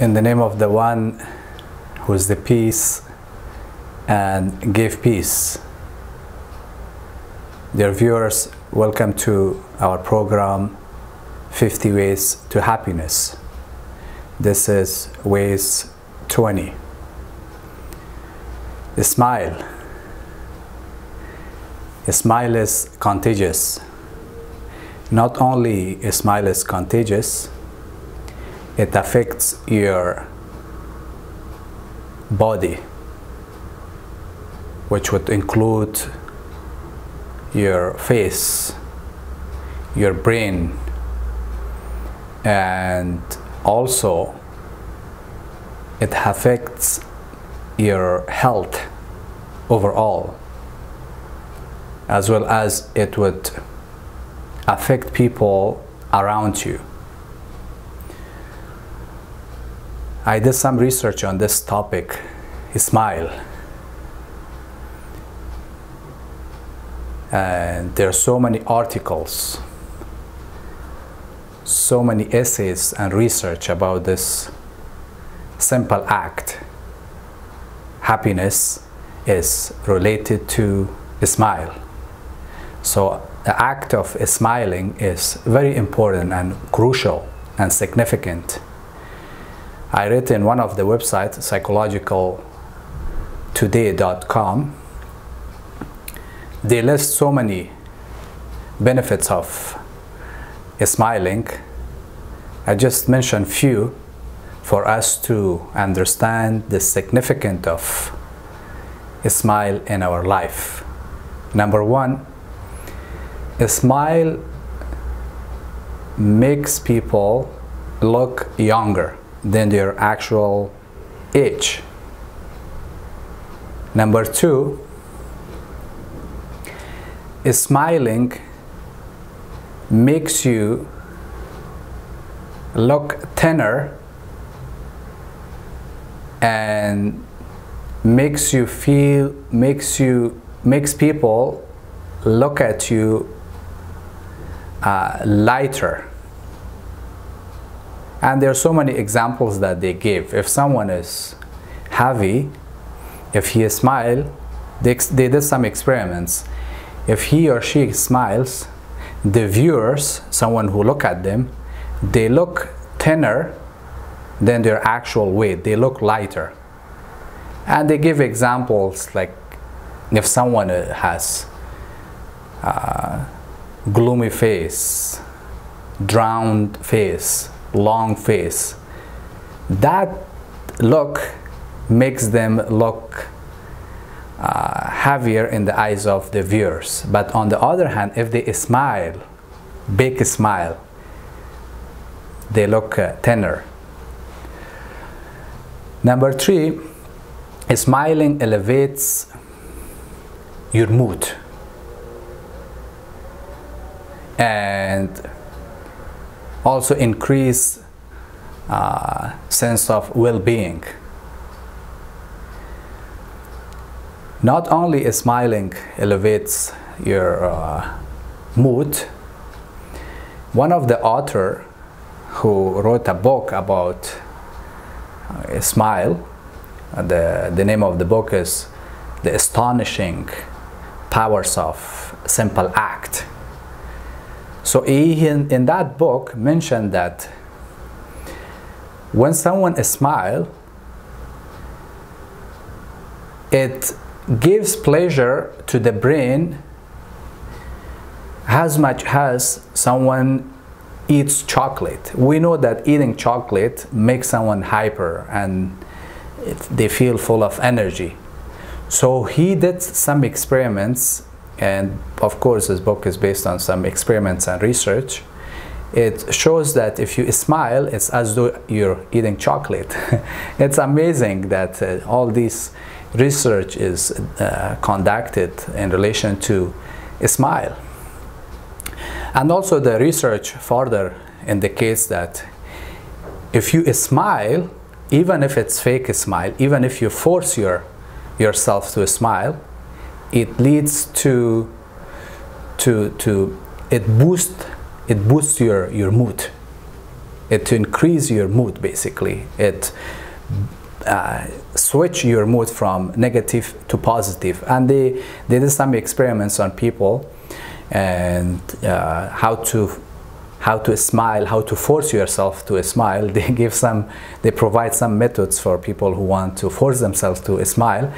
In the name of the one who is the peace and gave peace. Dear viewers, welcome to our program 50 Ways to Happiness. This is Ways 20. A Smile. A smile is contagious. Not only a smile is contagious, it affects your body, which would include your face, your brain, and also it affects your health overall, as well as it would affect people around you. I did some research on this topic, smile. And there are so many articles, so many essays and research about this simple act. Happiness is related to a smile. So the act of smiling is very important and crucial and significant. I read in one of the websites, psychologicaltoday.com, they list so many benefits of a smiling. I just mentioned few for us to understand the significance of a smile in our life. Number one, a smile makes people look younger than their actual age. Number two, smiling makes you look thinner and makes you feel makes you makes people look at you uh, lighter and there are so many examples that they give. If someone is heavy if he smile they, they did some experiments. If he or she smiles the viewers someone who look at them they look thinner than their actual weight. They look lighter. And they give examples like if someone has uh, gloomy face drowned face long face. That look makes them look uh, heavier in the eyes of the viewers. But on the other hand if they smile big smile they look uh, thinner. Number three smiling elevates your mood. And also increase uh, sense of well-being not only smiling elevates your uh, mood one of the author who wrote a book about a smile the, the name of the book is The Astonishing Powers of Simple Act. So he, in, in that book, mentioned that when someone smiles, it gives pleasure to the brain as much as someone eats chocolate. We know that eating chocolate makes someone hyper and it, they feel full of energy. So he did some experiments, and of course, this book is based on some experiments and research. It shows that if you smile, it's as though you're eating chocolate. it's amazing that uh, all this research is uh, conducted in relation to a smile. And also, the research further indicates that if you smile, even if it's fake smile, even if you force your yourself to smile, it leads to to to it boost it boosts your your mood. it to increase your mood basically. It uh, switch your mood from negative to positive. And they, they did some experiments on people and uh, how to how to smile how to force yourself to smile. They give some they provide some methods for people who want to force themselves to smile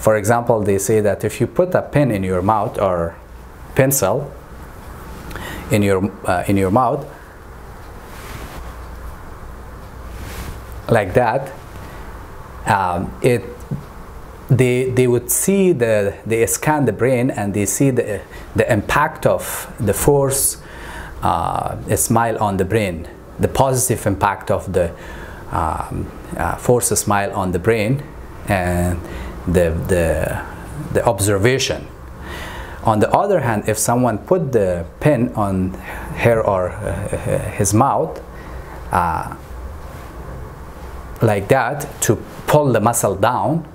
for example they say that if you put a pen in your mouth or pencil in your uh, in your mouth like that um, it they they would see the they scan the brain and they see the the impact of the force uh, smile on the brain the positive impact of the um, uh, force smile on the brain and the the the observation on the other hand if someone put the pen on her or uh, his mouth uh, like that to pull the muscle down,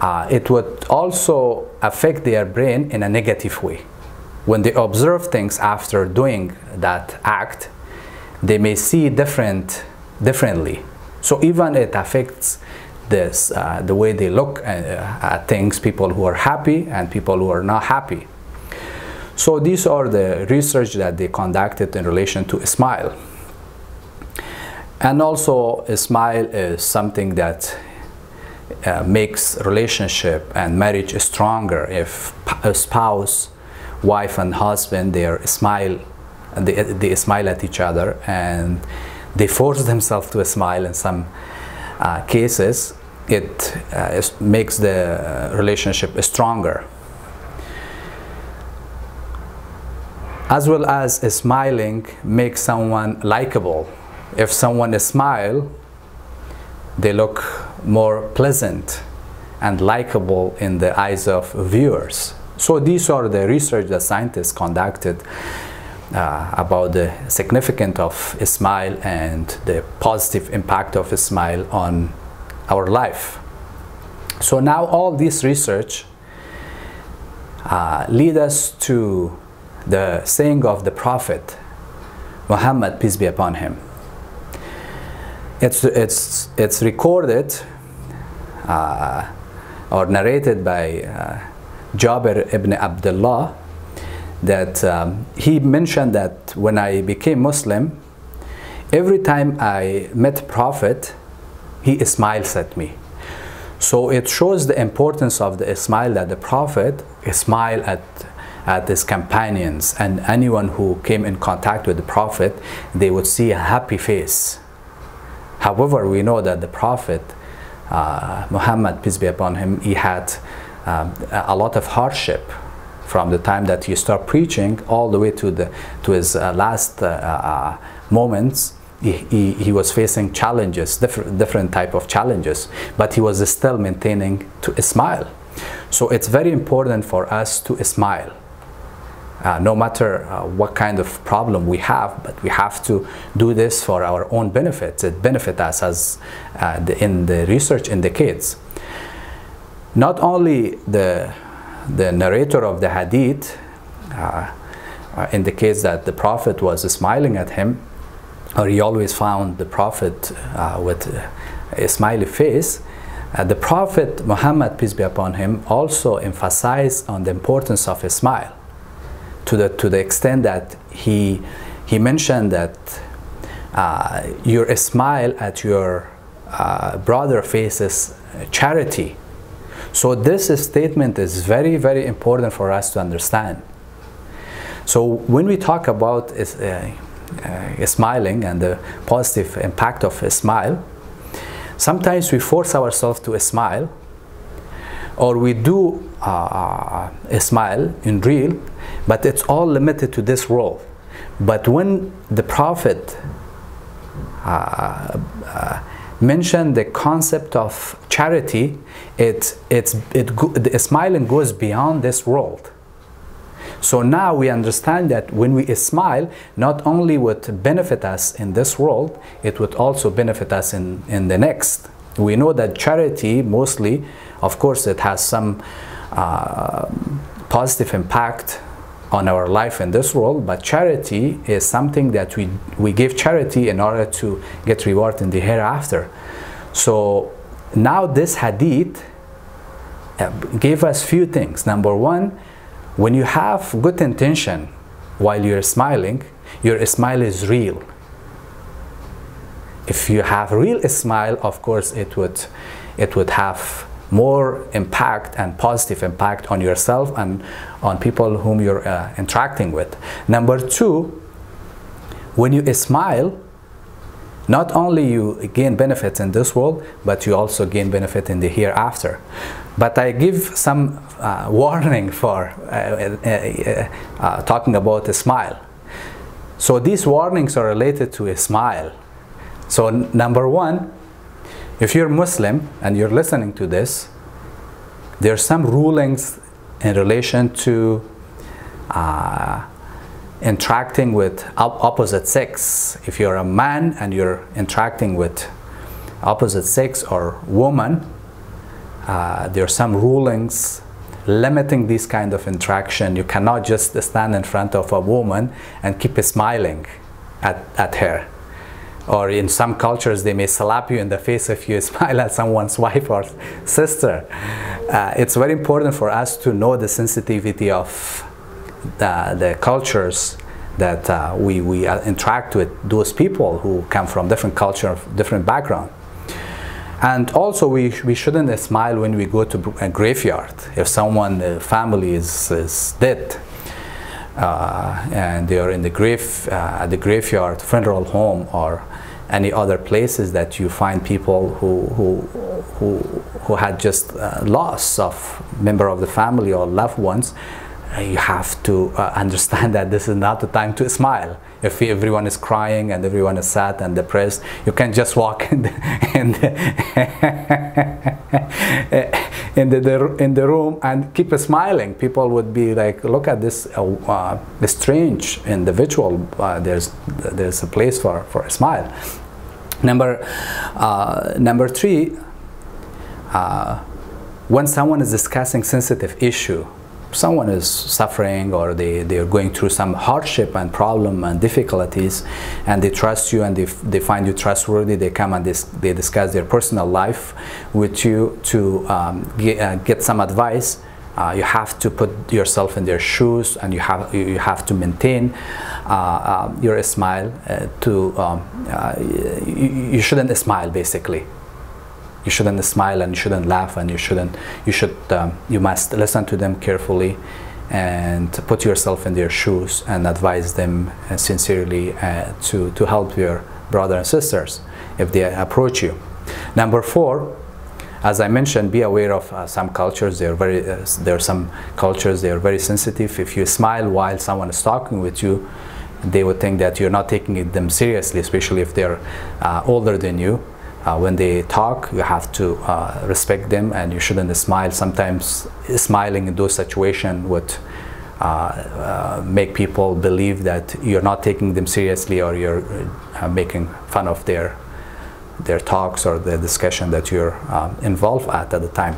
uh, it would also affect their brain in a negative way. When they observe things after doing that act, they may see different differently. So even it affects this uh, the way they look at, uh, at things. People who are happy and people who are not happy. So these are the research that they conducted in relation to a smile. And also, a smile is something that uh, makes relationship and marriage stronger. If a spouse, wife and husband, they smile, they, they smile at each other and they force themselves to a smile in some uh, cases, it uh, makes the relationship stronger. As well as smiling makes someone likable if someone smile, they look more pleasant and likable in the eyes of viewers. So these are the research that scientists conducted uh, about the significance of a smile and the positive impact of a smile on our life. So now all this research uh, lead us to the saying of the Prophet Muhammad, peace be upon him it's it's it's recorded uh, or narrated by uh, Jabir ibn Abdullah that um, he mentioned that when I became Muslim, every time I met Prophet, he smiles at me. So it shows the importance of the smile that the Prophet smile at at his companions and anyone who came in contact with the Prophet, they would see a happy face However, we know that the Prophet uh, Muhammad, peace be upon him, he had um, a lot of hardship from the time that he started preaching all the way to the to his uh, last uh, uh moments. He, he, was facing challenges, different different type of challenges, but he was still maintaining to smile. So it's very important for us to smile uh, no matter uh, what kind of problem we have, but we have to do this for our own benefits. It benefits us as uh, the, in the research indicates. Not only the, the narrator of the hadith uh, uh, indicates that the Prophet was smiling at him, or he always found the Prophet uh, with a smiley face, uh, the Prophet Muhammad, peace be upon him, also emphasized on the importance of a smile to the to the extent that he he mentioned that uh, your smile at your uh, brother faces charity. So this statement is very very important for us to understand. So when we talk about uh, uh, smiling and the positive impact of a smile, sometimes we force ourselves to a smile or we do uh, a smile in real, but it's all limited to this world. But when the Prophet uh, uh, mentioned the concept of charity, it, it's, it, the smiling goes beyond this world. So now we understand that when we smile, not only would benefit us in this world, it would also benefit us in, in the next. We know that charity mostly, of course, it has some uh, positive impact on our life in this world, but charity is something that we, we give charity in order to get reward in the hereafter. So now this hadith uh, gave us few things. Number one, when you have good intention while you're smiling, your smile is real. If you have real smile, of course, it would, it would have more impact and positive impact on yourself and on people whom you're uh, interacting with. Number two, when you smile, not only you gain benefits in this world, but you also gain benefit in the hereafter. But I give some uh, warning for uh, uh, uh talking about a smile. So these warnings are related to a smile. So number one, if you're Muslim and you're listening to this, there are some rulings in relation to uh, interacting with op opposite sex. If you're a man and you're interacting with opposite sex or woman, uh, there are some rulings limiting this kind of interaction. You cannot just stand in front of a woman and keep smiling at, at her or in some cultures they may slap you in the face if you smile at someone's wife or sister. Uh, it's very important for us to know the sensitivity of the, the cultures that uh, we, we uh, interact with those people who come from different culture, different background. And also we, we shouldn't smile when we go to a graveyard. If someone, a family is, is dead, uh, and they are in the grave uh, at the graveyard funeral home or any other places that you find people who who who, who had just uh, loss of member of the family or loved ones uh, you have to uh, understand that this is not the time to smile. If everyone is crying and everyone is sad and depressed you can't just walk in the, in the, in the, the, in the room and keep smiling. People would be like look at this uh, uh, strange individual. Uh, there's there's a place for for a smile. Number uh, number three uh, when someone is discussing sensitive issue someone is suffering or they, they're going through some hardship and problem and difficulties and they trust you and they, they find you trustworthy they come and dis they discuss their personal life with you to um, get, uh, get some advice. Uh, you have to put yourself in their shoes and you have you have to maintain uh, uh your smile uh, to um, uh, you shouldn't smile basically you shouldn't smile and you shouldn't laugh and you shouldn't you should um, you must listen to them carefully and put yourself in their shoes and advise them uh, sincerely uh, to to help your brother and sisters if they approach you number four as I mentioned, be aware of uh, some cultures. They are very. Uh, there are some cultures they are very sensitive. If you smile while someone is talking with you, they would think that you're not taking them seriously, especially if they're uh, older than you uh, when they talk, you have to uh, respect them and you shouldn't smile. Sometimes smiling in those situations would uh, uh, make people believe that you're not taking them seriously or you're uh, making fun of their, their talks or the discussion that you're um, involved at at the time.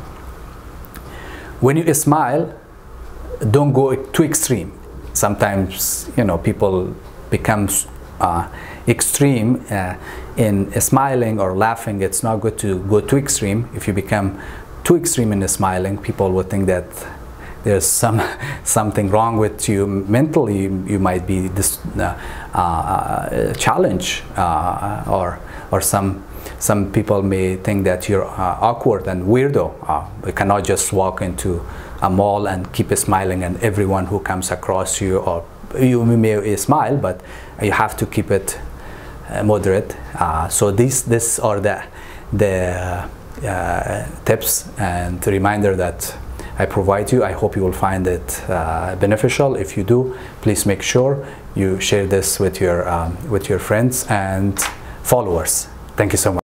When you smile, don't go too extreme. Sometimes, you know, people become uh, extreme uh, in smiling or laughing it's not good to go too extreme. If you become too extreme in smiling people would think that there's some something wrong with you mentally. You might be this uh, uh, challenge uh, or or some some people may think that you're uh, awkward and weirdo. Uh, you cannot just walk into a mall and keep smiling and everyone who comes across you or you may smile but you have to keep it uh, moderate. Uh, so these this are the the uh, tips and reminder that I provide you. I hope you will find it uh, beneficial. If you do, please make sure you share this with your um, with your friends and followers. Thank you so much.